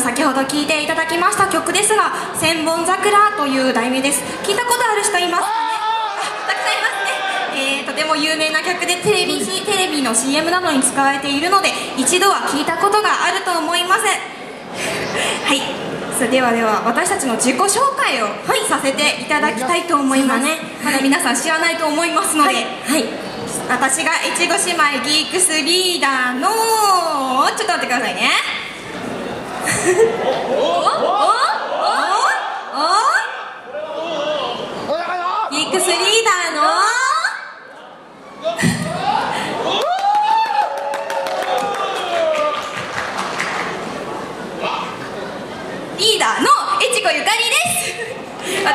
先ほど聴いていただきました曲ですが「千本桜」という題名です。聞いたことある人いますかね？あたくさんいますね、えーとても有名な曲でテレビしテレビの CM などに使われているので一度は聞いたことがあると思います。はい。それではでは私たちの自己紹介を、させていただきたいと思います、まだ皆さん知らないと思いますので、はい。私が越後姉妹ギークスリーダーのちょっと待ってくださいねリーダーの？リーダーの越後ゆかりです。私はーい。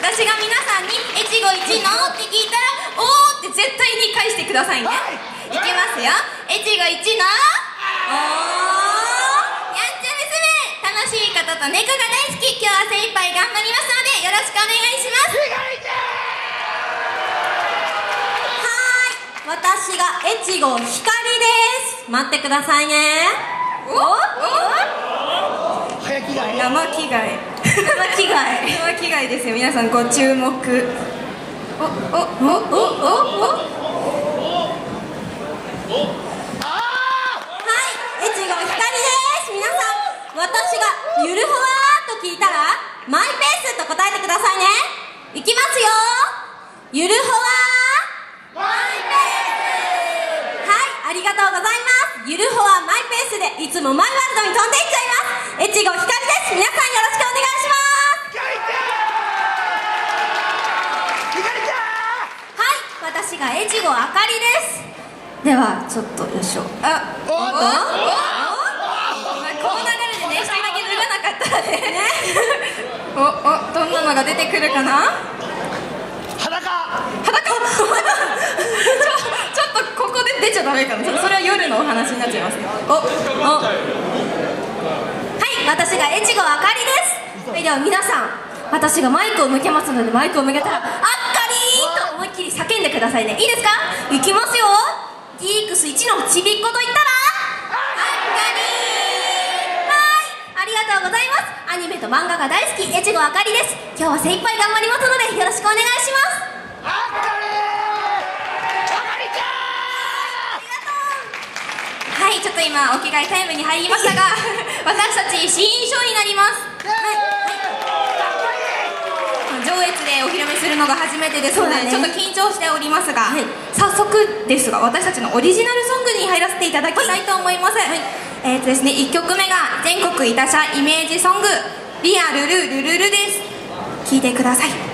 私が皆さんに「越後一の?」って聞いたら「おー」って絶対に返してくださいね。いきますよ。越後一の。おー。やんちゃ娘楽しいことと猫が大好き。今日は精一杯頑張りますのでよろしくお願いします。はーい。私が越後ひかりです。待ってくださいね。おおん早着替え生着替え。生着替え。生着替えですよ。皆さんご注目。おおおおおおはい越後ひかりです皆さん私がゆるふわーと聞いたらマイペースと答えてくださいねいきますよゆるふわーマイペースはいありがとうございますゆるふわマイペースでいつもマイワールドに飛んでいっちゃいます越後ひかりです皆さんよろしくお願いしますゆかりちゃんゆかりちゃんはい私が越後あかりです。ではちょっとよいしょあおおおおお、ま、この流れでね下だけ脱がなかったらねおおどんなのが出てくるかな裸裸ちょちょっとここで出ちゃダメかなそれは夜のお話になっちゃいますおおはい私が越後あかりですそれでは皆さん私がマイクを向けますのでマイクを向けたら「あっかり!」と思いっきり叫んでくださいねいいですかいきますよス1のちびっこと言ったらハンガリー。はいありがとうございます。アニメと漫画が大好き越後あかりです。今日は精一杯頑張りますのでよろしくお願いします。ハンガリーありがとうはいちょっと今お着替えタイムに入りましたが私たち新衣装になります。上越でお披露目するのが初めてですので、ね、ちょっと緊張しておりますが、はい。早速ですが私たちのオリジナルソングに入らせていただきたいと思います、はい、えーとですね、1曲目が全国いたしゃイメージソング「リアルルルルル」です。聴いてください。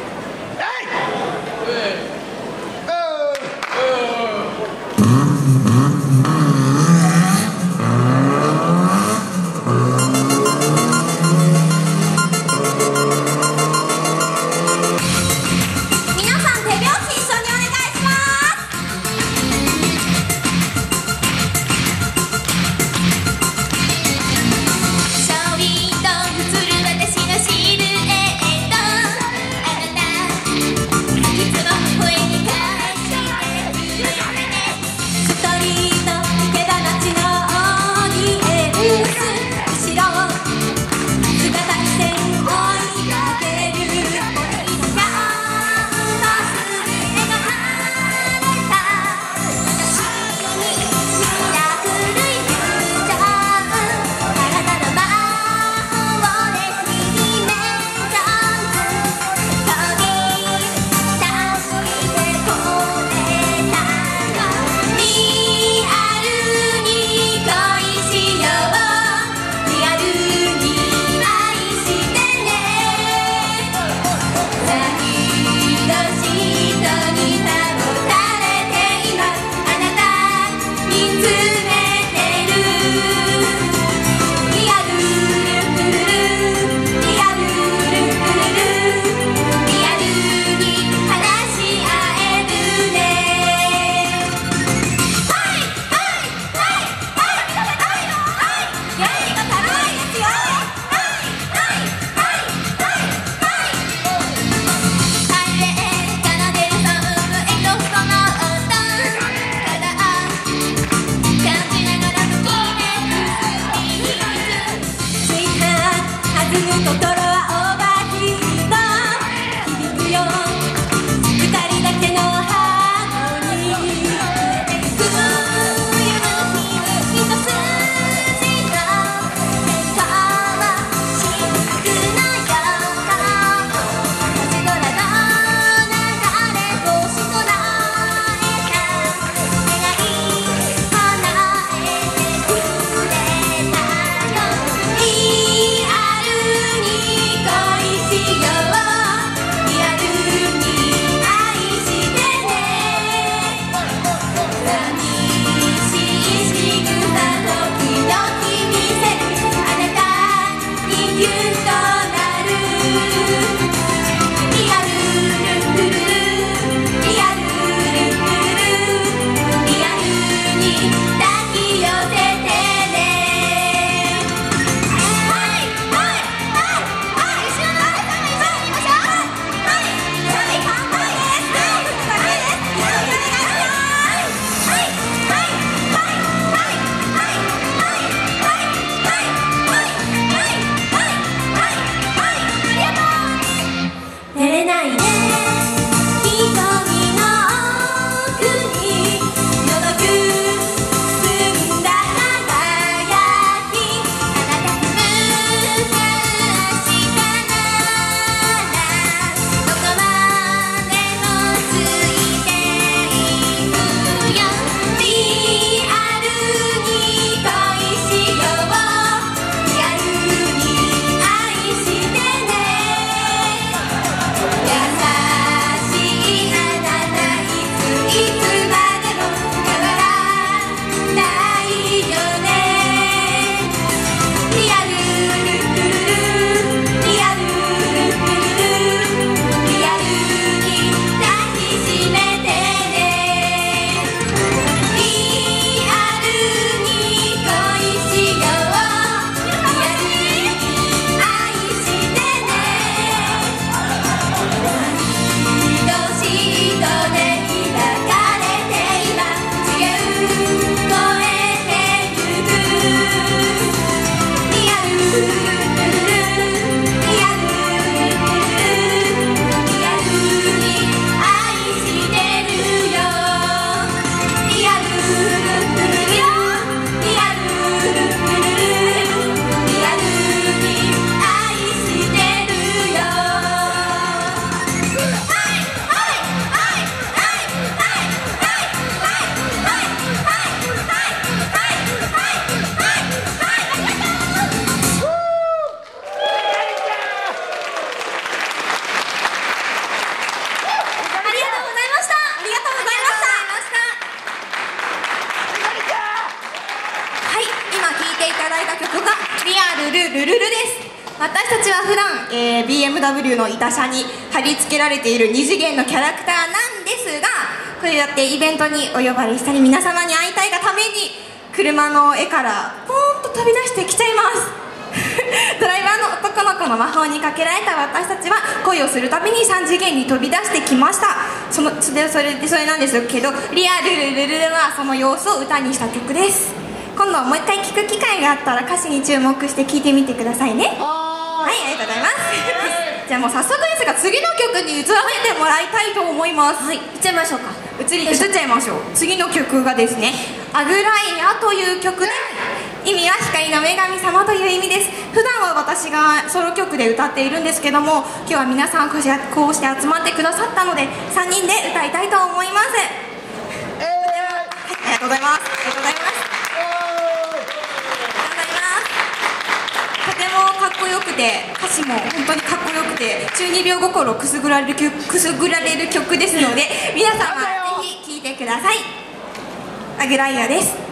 ルルルルです。私たちは普段、えー BMW の板車に貼り付けられている二次元のキャラクターなんですがこうやってイベントにお呼ばれしたり皆様に会いたいがために車の絵からポーンと飛び出してきちゃいます。ドライバーの男の子の魔法にかけられた私たちは恋をするために3次元に飛び出してきました。そのそれそれでそれなんですけど「リアルルルルル」はその様子を歌にした曲です。今度もう一回聴く機会があったら歌詞に注目して聴いてみてくださいね。はいありがとうございます。じゃあもう早速ですが次の曲に移らせてもらいたいと思います。はい。いっちゃいましょうか。移り移っちゃいましょう。次の曲がですね「アグライア」という曲で意味は光の女神様という意味です。普段は私がソロ曲で歌っているんですけども今日は皆さんこうして集まってくださったので3人で歌いたいと思います。はいありがとうございます。ありがとうございますありがとうございますとてもかっこよくて歌詞も本当にかっこよくて中二病心をくすぐられる曲くすぐられる曲ですので皆様ぜひ聴いてください。アグライアです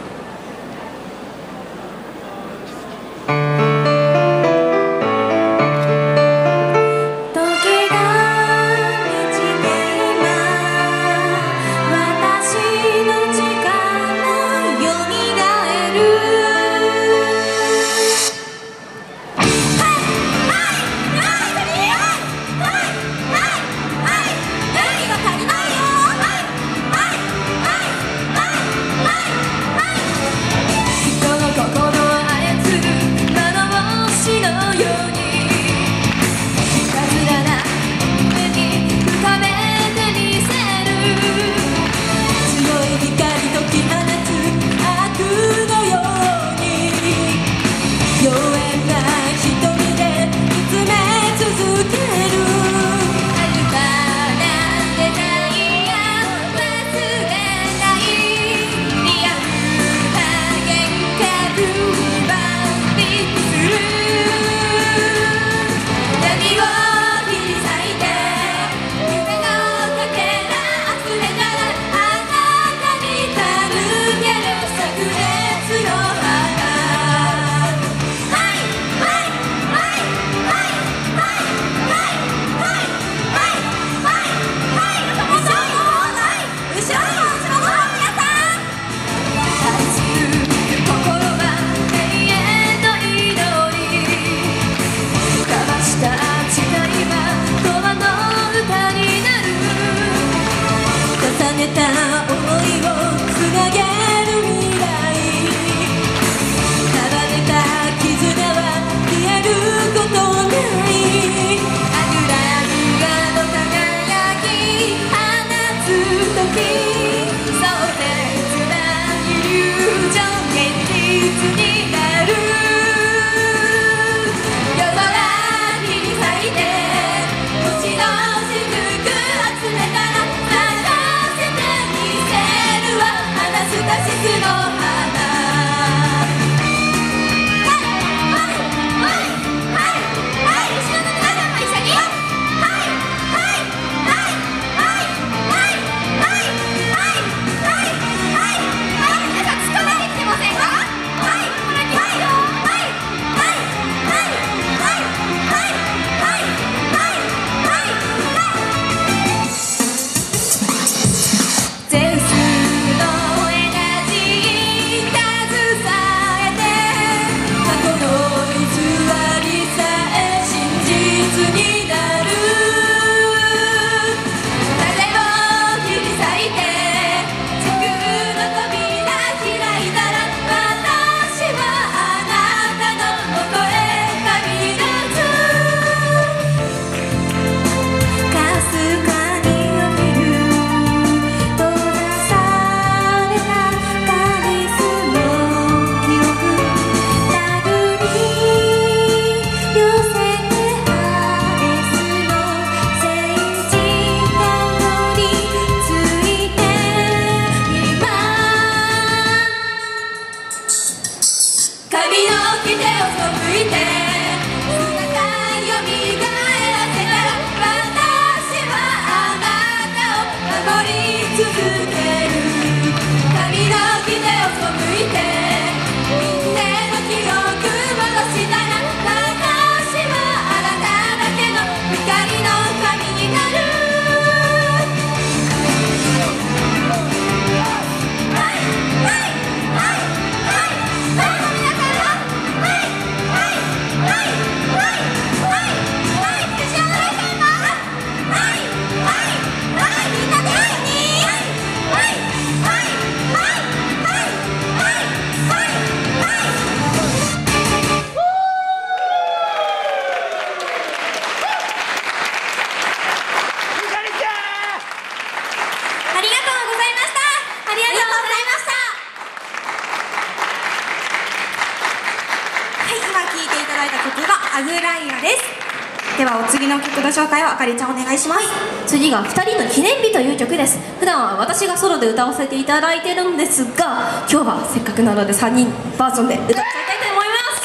かりちゃんお願いします次が「2人の記念日」という曲です普段は私がソロで歌わせていただいてるんですが今日はせっかくなので3人バージョンで歌っちゃいたいと思います、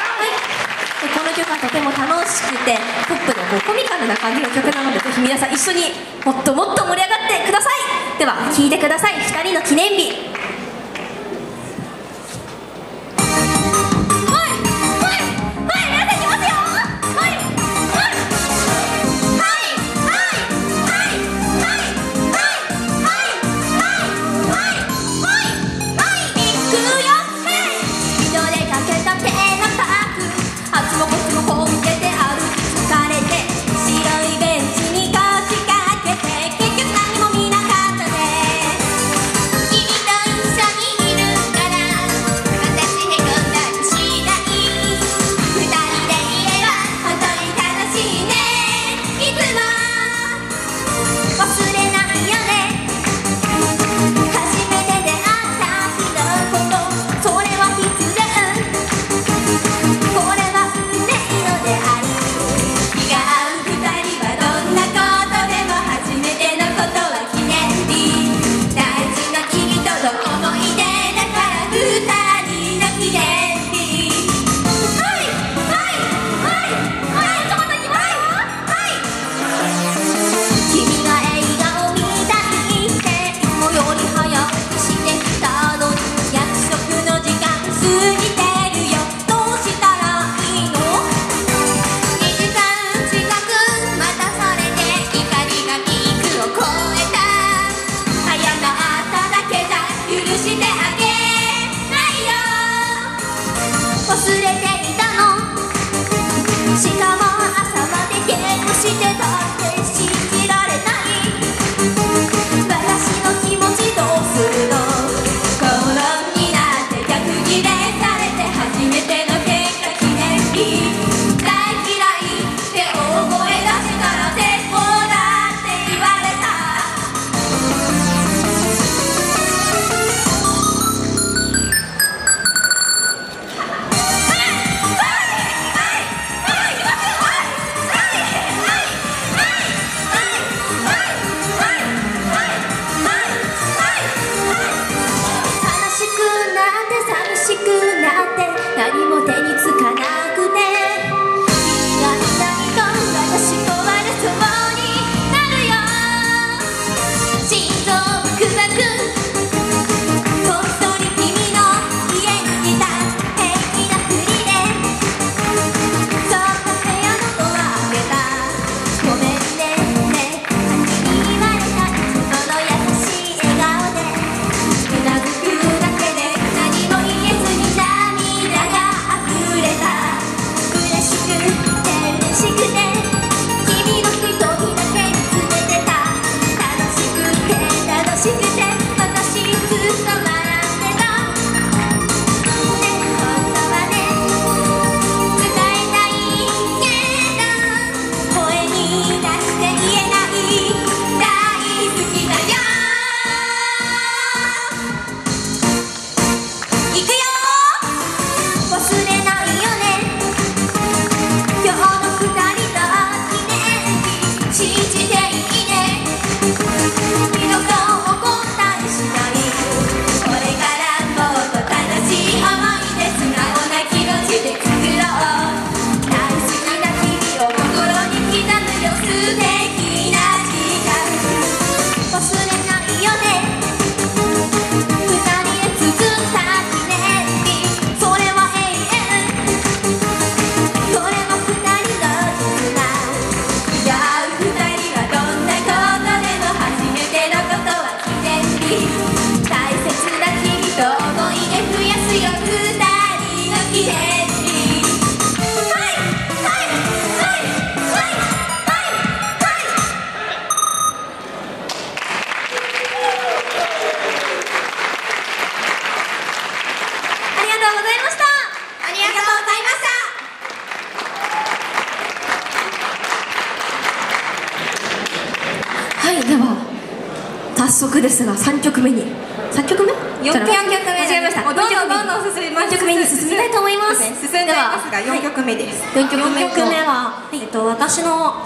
はい、この曲はとても楽しくてポップのこうコミカルな感じの曲なのでぜひ皆さん一緒にもっともっと盛り上がってくださいでは聴いてください2人の記念日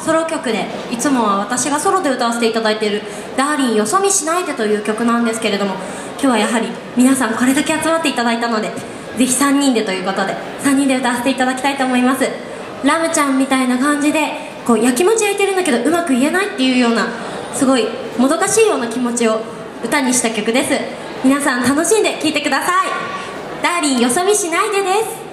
ソロ曲でいつもは私がソロで歌わせていただいている「ダーリンよそ見しないで」という曲なんですけれども今日はやはり皆さんこれだけ集まっていただいたのでぜひ3人でということで3人で歌わせていただきたいと思います。ラムちゃんみたいな感じでこう焼きもち焼いてるんだけどうまく言えないっていうようなすごいもどかしいような気持ちを歌にした曲です。皆さん楽しんで聴いてください「ダーリンよそ見しないで」です。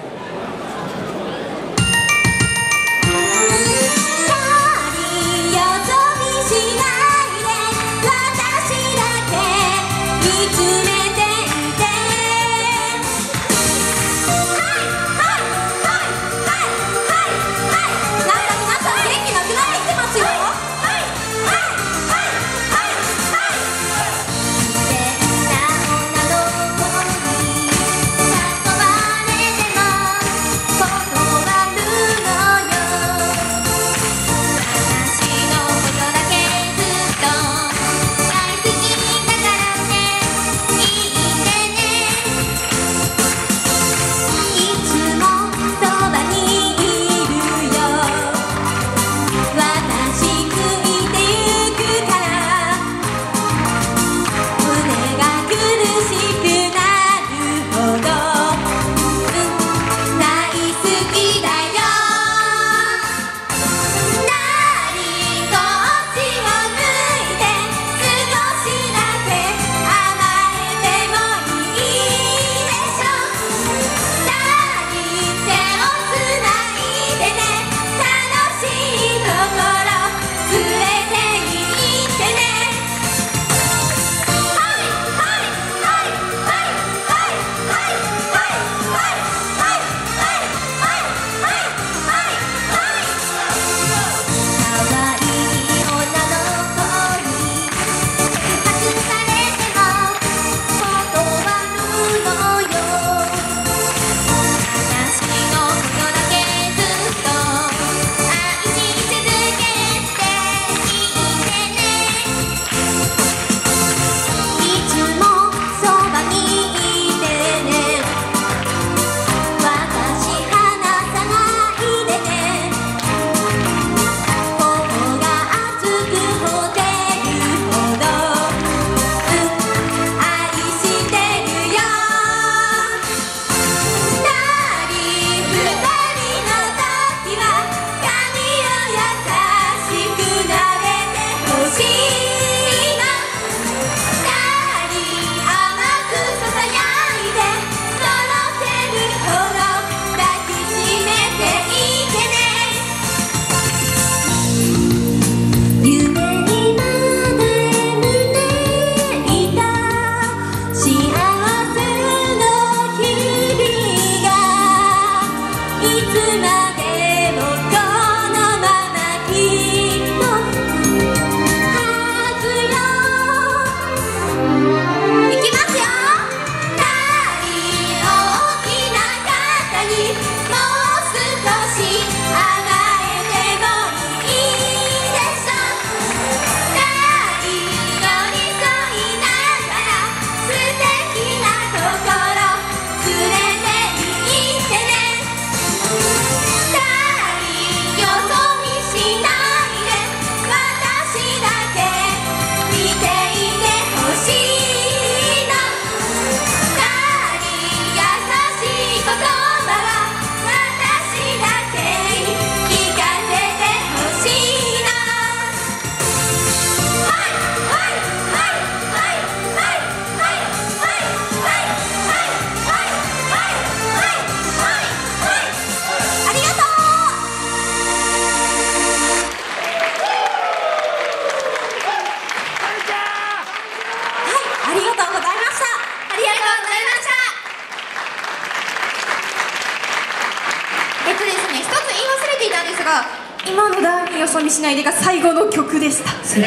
ないで」が最後の曲でした。本当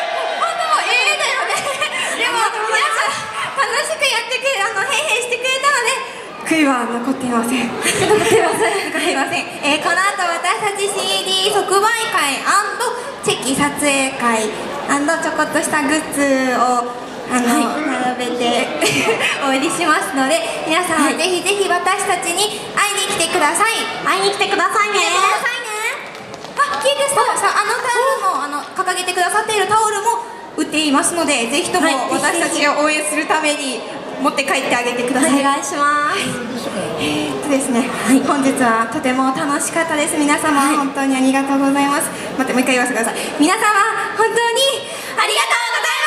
もうええだよね。でも皆さん楽しくやってくれあのヘイヘイしてくれたので。悔いは残っていません。残っていません。残っていません、えーこの後私たち CD 即売会チェキ撮影会ちょこっとしたグッズをあの、並べて お売りしますので皆さん、はい。ぜひぜひ私たちに会いに来てください。会いに来てくださいね来てくださいねあキングスターさんあのタオルもあの掲げてくださっているタオルも売っていますのでぜひともはい。私たちを応援するために持って帰ってあげてください、お願いします。えーっとですね、本日はとても楽しかったです。皆様、本当にありがとうございます。待ってもう一回言わせてください。皆様本当にありがとうございまし